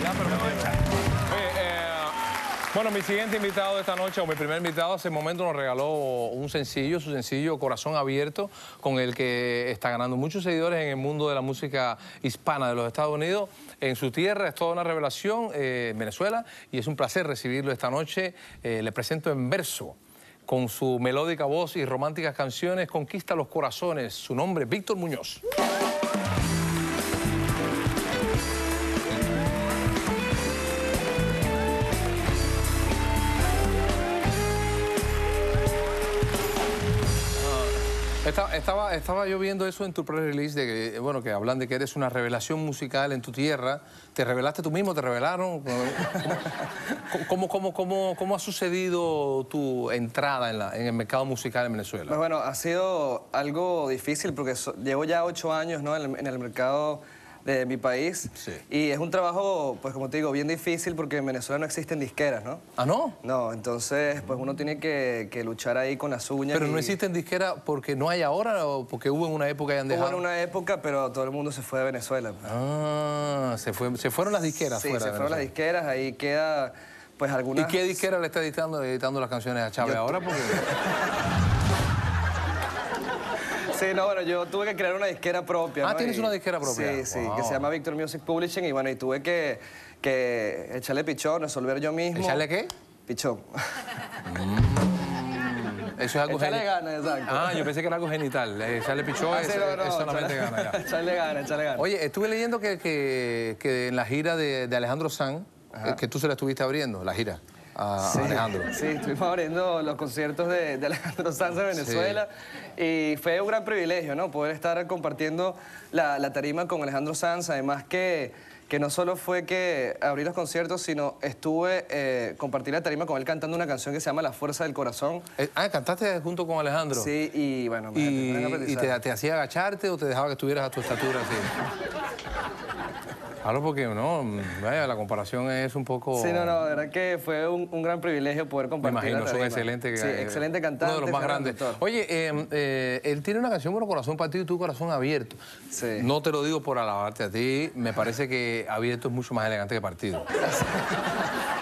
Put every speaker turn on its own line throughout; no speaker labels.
eh, bueno, mi siguiente invitado de esta noche, o mi primer invitado, hace un momento nos regaló un sencillo, su sencillo Corazón Abierto, con el que está ganando muchos seguidores en el mundo de la música hispana de los Estados Unidos. En su tierra es toda una revelación, eh, en Venezuela, y es un placer recibirlo esta noche. Eh, le presento en verso. Con su melódica voz y románticas canciones, conquista los corazones. Su nombre, Víctor Muñoz. Estaba, estaba, estaba yo viendo eso en tu pre-release, de que, bueno, que hablan de que eres una revelación musical en tu tierra. ¿Te revelaste tú mismo? ¿Te revelaron? ¿Cómo, cómo, cómo, cómo ha sucedido tu entrada en, el mercado musical en Venezuela?
Pues bueno, ha sido algo difícil porque llevo ya ocho años ¿no? en el mercado de mi país
Sí.
y es un trabajo, pues como te digo, bien difícil porque en Venezuela no existen disqueras, ¿no?
¿Ah, no?
No, entonces pues uno tiene que, que luchar ahí con las uñas.
Pero no
y-
existen disqueras porque no hay ahora o porque hubo en una época y han
Hubo
dejado.
en una época, pero todo el mundo se fue de Venezuela. pues.
Ah, se, fue, se fueron las disqueras
sí,
fuera
se
de
fueron las disqueras, ahí queda pues
¿Y
algunas...
qué disquera le está editando, editando las canciones a Chávez ahora? Porque...
Sí, no, bueno, yo tuve que crear una disquera propia.
Ah,
¿no?
¿tienes
Y-
una disquera propia?
Sí, sí,
Wow.
que se llama Victor Music Publishing y bueno, y tuve que, que echarle pichón, resolver yo mismo.
¿Echarle qué?
Pichón.
Eso es algo
Echarle ganas, exacto.
Ah, yo pensé que era algo genital. Eh, Echarle pichón
Ah,
es,
sí, no, no,
es solamente
echarle-
gana ya.
Echarle ganas, echarle ganas.
Oye, estuve leyendo que, que, que en la gira de, de Alejandro Sanz, eh, que tú se la estuviste abriendo, la gira a, a Alejandro.
Sí, estuvimos abriendo los conciertos de, de Alejandro Sanz en Venezuela y fue un gran privilegio, ¿no? Poder estar compartiendo la, la tarima con Alejandro Sanz, además que, que no solo fue que abrí los conciertos, sino estuve eh, compartir la tarima con él cantando una canción que se llama La Fuerza del Corazón.
Eh, ah, cantaste junto con Alejandro.
Sí, y bueno,
¿Y,
un
y
aprendizaje.
te, te hacía agacharte o te dejaba que estuvieras a tu estatura así? Claro, porque no, vaya, la comparación es un poco...
Sí, no, no, de verdad que fue un, un gran privilegio poder
Me
compartir
imagino,
la
son excelentes.
Sí,
eh,
excelente cantante.
Uno de los más grandes. Oye, eh, eh, él tiene una canción, bueno, Corazón Partido y tu Corazón Abierto.
Sí.
No te lo digo por alabarte a ti, me parece que Abierto es mucho más elegante que Partido.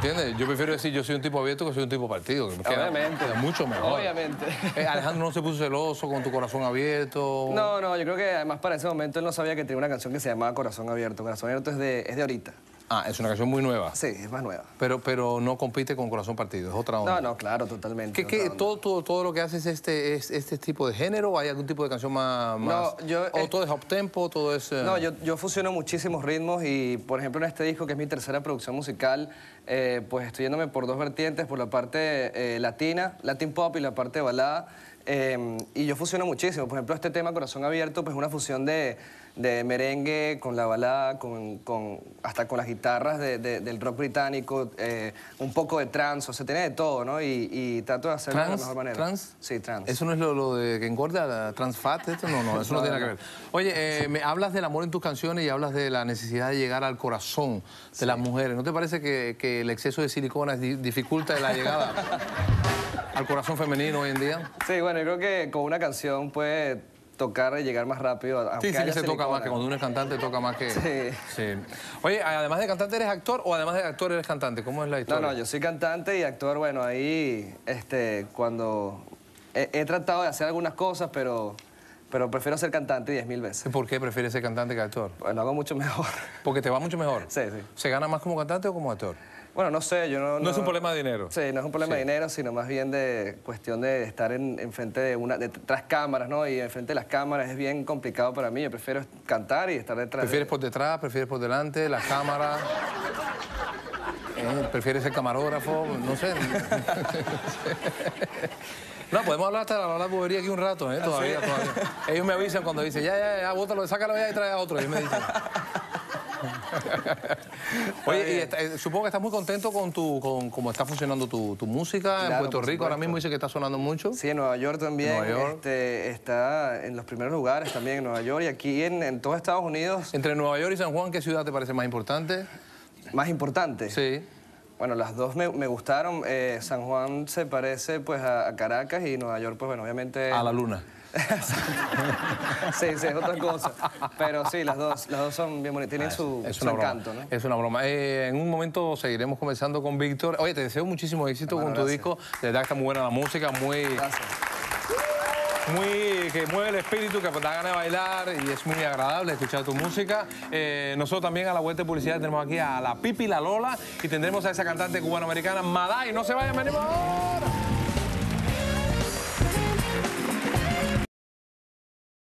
¿Me entiendes? Yo prefiero decir yo soy un tipo abierto que soy un tipo partido. que me queda-
Obviamente.
queda mucho mejor.
Obviamente.
Eh, Alejandro no se puso celoso con tu corazón abierto.
No, no, yo creo que además para ese momento él no sabía que tenía una canción que se llamaba Corazón Abierto. Corazón Abierto es de, es de ahorita.
Ah, es una canción muy nueva.
Sí, es más nueva.
Pero, pero no compite con Corazón Partido, es otra onda.
No, no, claro, totalmente.
¿Qué, qué- todo, todo, todo lo que haces es este, es este tipo de género o hay algún tipo de canción más...? más-
yo,
¿O
eh,
todo es up-tempo, todo es...? eh,
No, yo, yo fusiono muchísimos ritmos y, por ejemplo, en este disco, que es mi tercera producción musical, eh, pues estoy yéndome por dos vertientes, por la parte eh, latina, latin pop y la parte balada. eh, y yo fusiono muchísimo. Por ejemplo, este tema, Corazón Abierto, pues es una fusión de, de merengue con la balada, con, con- hasta con las guitarras de- de- del rock británico, eh, un poco de trance, o sea, tiene de todo, ¿no? Y, y trato de hacerlo de la
¿Trans?
mejor manera.
¿Trans?
Sí, trans.
¿Eso no es lo, lo de que engorda, la trans fat? Esto no, no, eso no,
No,
tiene nada que ver. Oye, eh, me hablas del amor en tus canciones y hablas de la necesidad de llegar al corazón de las mujeres. ¿No te parece que, que el exceso de silicona di- dificulta la llegada al corazón femenino hoy en día?
Sí, bueno, yo creo que con una canción puede tocar y llegar más rápido.
Sí,
aunque
sí que se toca más, que cuando uno es cantante toca más que...
Sí.
sí. Oye, además de cantante eres actor o además de actor eres cantante, ¿cómo es la
No,
historia?
no, yo soy cantante y actor, bueno, ahí, este, cuando he, he tratado de hacer algunas cosas, pero, pero prefiero ser cantante diez mil veces.
¿Por qué prefieres ser cantante que actor?
Pues lo hago mucho mejor.
Porque te va mucho mejor.
Sí, sí.
¿Se gana más como cantante o como actor?
Bueno, no sé, yo no...
No, es un problema de dinero.
Sí, no es un problema de dinero, sino más bien de cuestión de estar en, en frente de una, de tras cámaras, ¿no? Y en frente de las cámaras es bien complicado para mí. Yo prefiero cantar y estar detrás. de-
¿Prefieres por detrás, prefieres por delante, la cámara? Eh, ¿Prefieres ser camarógrafo? No sé. No, podemos hablar hasta la de bobería aquí un rato, ¿eh? Todavía, todavía. Ellos me avisan cuando dicen, ya, ya, ya, bótalo, sácalo ya y trae a otro. Ellos me dicen. Oye, y está- eh, supongo que estás muy contento con tu, con cómo está funcionando tu, tu música en Puerto Rico. Ahora mismo dice que está sonando mucho.
Sí, en Nueva York también.
Nueva York.
este, está en los primeros lugares también en Nueva York y aquí en, en todo Estados Unidos.
Entre Nueva York y San Juan, ¿qué ciudad te parece más importante?
Más importante.
Sí.
Bueno, las dos me, me gustaron. Eh, San Juan se parece pues a, a Caracas y Nueva York, pues bueno, obviamente...
A la luna.
sí, sí, es otra cosa. Pero sí, las dos, las dos son bien bonitas, tienen su,
Es
su encanto, ¿no?
Es una broma. Eh, en un momento seguiremos conversando con Víctor. Oye, te deseo muchísimo éxito
Hermano,
con tu
gracias.
disco. De verdad está muy buena la música, muy,
Gracias.
muy que mueve el espíritu, que da ganas de bailar y es muy agradable escuchar tu música. Eh, nosotros también a la vuelta de publicidad tenemos aquí a la Pipi La Lola y tendremos a esa cantante cubanoamericana Maday. No se vayan, venimos ahora.